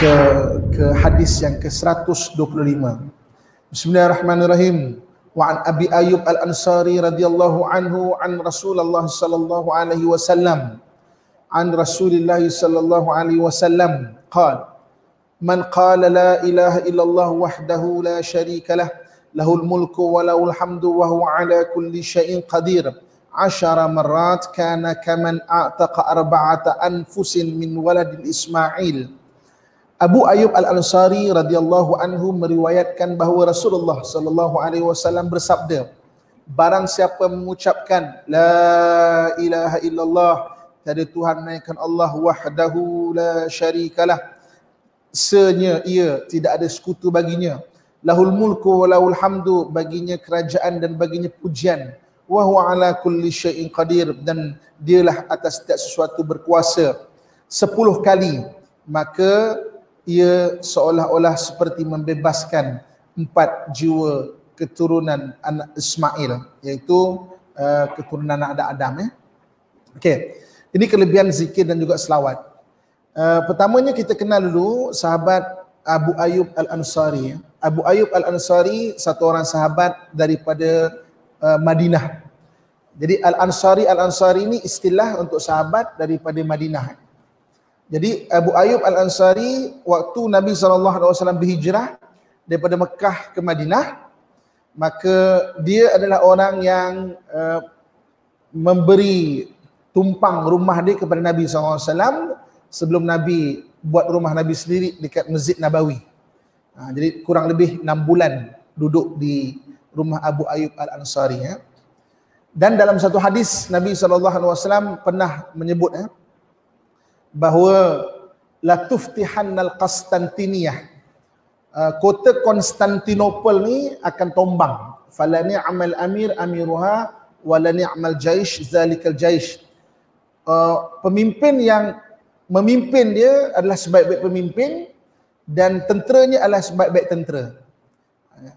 ke ke hadis yang ke-125. Bismillahirrahmanirrahim. Wa an Abi Ayyub Al-Ansari radhiyallahu anhu an Rasulullah sallallahu alaihi wasallam an Rasulillah sallallahu alaihi wasallam qala Man qala la ilaha illallah wahdahu la sharika lah lahul mulku wa lahul hamdu wa huwa ala kulli syai'in qadir عشر مرات كان كمن أعتق أربعة أنفس من ولد إسماعيل Abu Ayyub Al-Ansari radhiyallahu anhu meriwayatkan bahawa Rasulullah sallallahu alaihi wasallam bersabda barang siapa mengucapkan la ilaha illallah tiada tuhan melainkan Allah wahdahu la syarikalah. Senya ia tidak ada sekutu baginya. Lahul mulku wa lahul hamdu baginya kerajaan dan baginya pujian. Wa huwa ala kulli syai'in qadir. Dan dialah atas setiap sesuatu berkuasa. Sepuluh kali maka ia seolah-olah seperti membebaskan empat jiwa keturunan anak Ismail iaitu uh, keturunan anak Adam eh. Okey. Ini kelebihan zikir dan juga selawat. Uh, pertamanya kita kenal dulu sahabat Abu Ayyub Al-Ansari. Abu Ayyub Al-Ansari satu orang sahabat daripada uh, Madinah. Jadi Al-Ansari Al-Ansari ini istilah untuk sahabat daripada Madinah. Jadi Abu Ayyub Al-Ansari waktu Nabi SAW berhijrah daripada Mekah ke Madinah, maka dia adalah orang yang uh, memberi tumpang rumah dia kepada Nabi SAW sebelum Nabi buat rumah Nabi sendiri dekat Masjid Nabawi. Ha, jadi kurang lebih 6 bulan duduk di rumah Abu Ayyub Al-Ansari. Ya. Dan dalam satu hadis Nabi SAW pernah menyebut ya, bahawa la tuftihannal Qastantiniyah uh, kota Konstantinopel ni akan tombang. Fala ni'mal amir amiruha wala ni'mal jaish zalikal jaish. Uh, pemimpin yang memimpin dia adalah sebaik-baik pemimpin dan tenteranya adalah sebaik-baik tentera.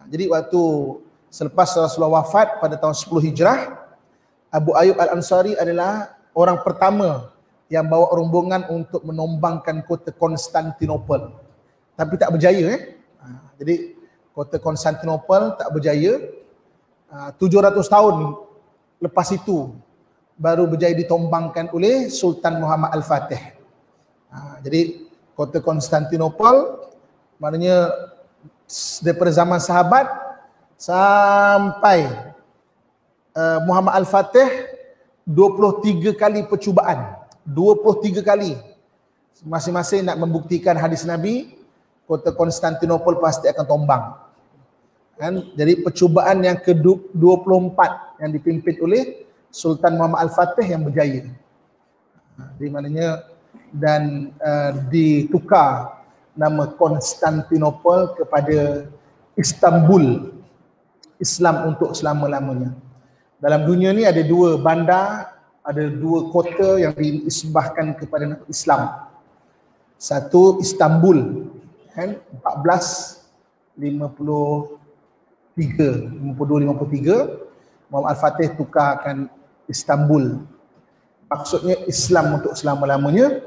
Jadi waktu selepas Rasulullah wafat pada tahun 10 Hijrah Abu Ayyub Al-Ansari adalah orang pertama yang bawa rombongan untuk menombangkan kota Konstantinopel. Tapi tak berjaya eh. Ha, jadi kota Konstantinopel tak berjaya. 700 ha, tahun lepas itu baru berjaya ditombangkan oleh Sultan Muhammad Al-Fatih. Ha, jadi kota Konstantinopel maknanya daripada zaman sahabat sampai Muhammad Al-Fatih 23 kali percubaan 23 kali masing-masing nak membuktikan hadis Nabi kota Konstantinopel pasti akan tombang. Kan? Jadi percubaan yang ke-24 yang dipimpin oleh Sultan Muhammad Al-Fatih yang berjaya. Di mananya dan uh, ditukar nama Konstantinopel kepada Istanbul Islam untuk selama-lamanya. Dalam dunia ni ada dua bandar ada dua kota yang diisbahkan kepada Islam. Satu Istanbul kan 1453 52 53 Muhammad Al-Fatih tukarkan Istanbul. Maksudnya Islam untuk selama-lamanya.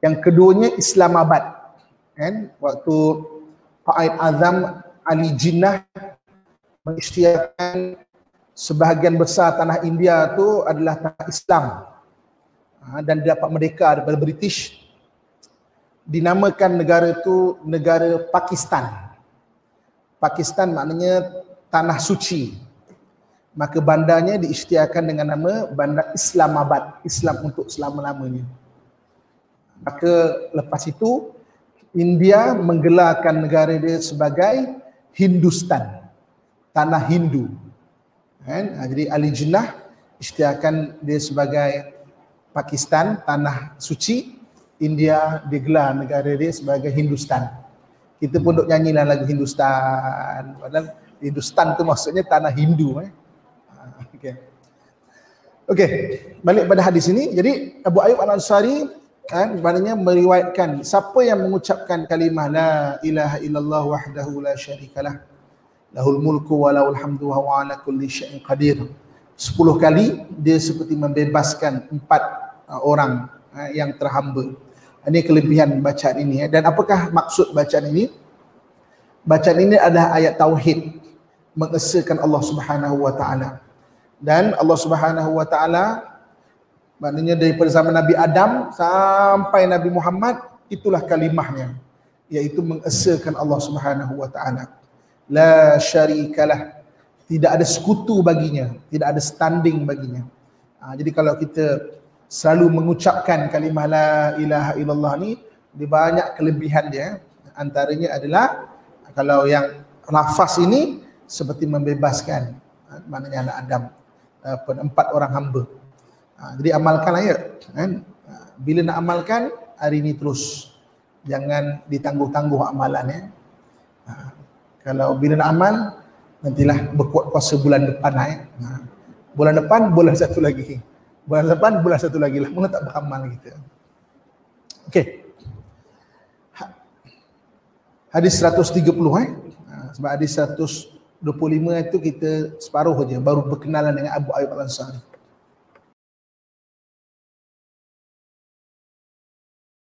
Yang keduanya Islamabad. Kan waktu Qaid Azam Ali Jinnah mengisytiharkan sebahagian besar tanah India tu adalah tanah Islam. Ha, dan dapat merdeka daripada British. Dinamakan negara itu negara Pakistan. Pakistan maknanya tanah suci. Maka bandarnya diisytiharkan dengan nama bandar Islamabad Islam untuk selama-lamanya. Maka lepas itu India menggelarkan negara dia sebagai Hindustan tanah Hindu kan? Ha, jadi Ali Jinnah isytiharkan dia sebagai Pakistan tanah suci. India digelar negara dia sebagai Hindustan. Kita pun duk nyanyilah lagu Hindustan. Padahal Hindustan tu maksudnya tanah Hindu eh. Ha, okey. Okey balik pada hadis ini. Jadi Abu Ayyub Al-Ansari kan maknanya meriwayatkan siapa yang mengucapkan kalimah la ilaha illallah wahdahu la syarikalah lahul mulku wa lahul hamdu wa ala kulli syai'in qadir. Sepuluh kali dia seperti membebaskan empat uh, orang uh, yang terhamba. Ini kelebihan bacaan ini. Ya. Dan apakah maksud bacaan ini? Bacaan ini adalah ayat tauhid mengesahkan Allah Subhanahu wa taala. Dan Allah Subhanahu wa taala maknanya daripada zaman Nabi Adam sampai Nabi Muhammad itulah kalimahnya iaitu mengesahkan Allah Subhanahu wa taala. La syarikalah. Tidak ada sekutu baginya, tidak ada standing baginya. Ha, jadi kalau kita selalu mengucapkan kalimah la ilaha illallah ni di banyak kelebihan dia antaranya adalah kalau yang nafas ini seperti membebaskan ha, maknanya anak Adam uh, empat orang hamba. Ha, jadi amalkanlah ya. Kan? Ha, bila nak amalkan hari ini terus jangan ditangguh-tangguh amalan ya. Ha, kalau bila nak amal nantilah berkuat kuasa bulan depan ya. Ha, bulan depan bulan satu lagi. Bulan depan bulan satu lagi lah. Mula tak beramal kita. Okey. Ha, hadis 130 eh. Ha, sebab hadis 125 itu kita separuh saja baru berkenalan dengan Abu Ayyub Al-Ansari.